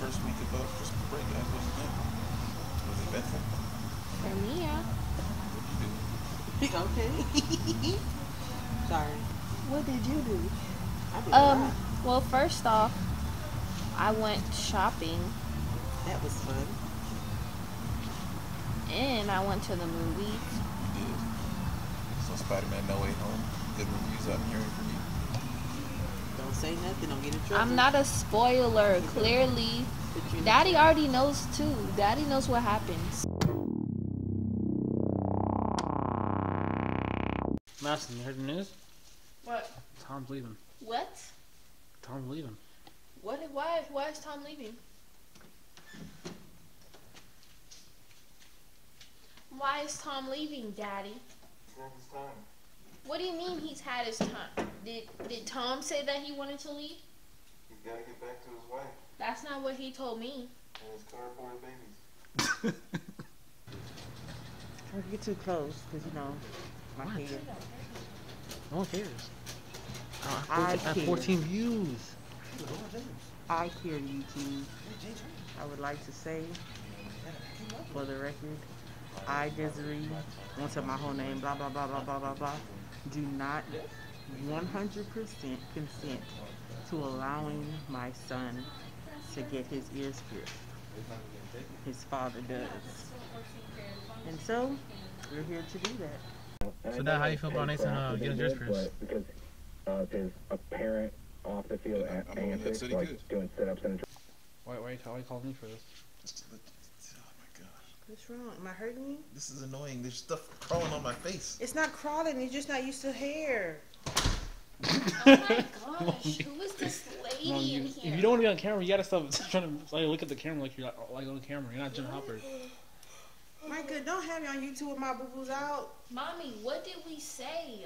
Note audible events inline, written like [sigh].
first week of uh, Christmas break, guys? Was it good? Was it eventful? For me, yeah. What did you do? [laughs] okay. [laughs] Sorry. What did you do? I did Um, lot. well, first off, I went shopping That was fun. and I went to the movies. You did. So Spider-Man No Way Home. Good reviews I'm hearing from you. Don't say nothing. Don't get in trouble. I'm not a spoiler, clearly. Put you in- Daddy already knows too. Daddy knows what happens. Madison, you heard the news? What? Tom's leaving. What? Tom's leaving. What? Why? Why is Tom leaving? Why is Tom leaving, Daddy? What do you mean he's had his time? Did Did Tom say that he wanted to leave? He's got to get back to his wife That's not what he told me. and his cardboard babies. Don't get too close, cause you know my What? hair. No one cares. Oh, I I have 14, I care. 14 views. I care, YouTube. I would like to say, for the record, I, Desiree, won't tell my whole name, blah, blah, blah, blah, blah, blah, blah, do not 100% consent to allowing my son to get his ears pierced. His father does. And so, we're here to do that. So, Dad, how you feel about Nathan uh, getting his ears pierced? Because of his apparent off the field I'm- a- I'm antics, like good. doing sit-ups and Why, why, why you calling me for this? Just- Oh my gosh. What's wrong? Am I hurting you? This is annoying. There's stuff crawling on my face. It's not crawling, you're just not used to hair. [laughs] Oh my gosh, who is this lady Mom, in you, here? if you don't want to be on camera, you gotta stop [laughs] trying to like, look at the camera like you're like, like on camera. You're not Jim Hopper. My good, don't have me on YouTube with my boo boos out. Mommy, what did we say?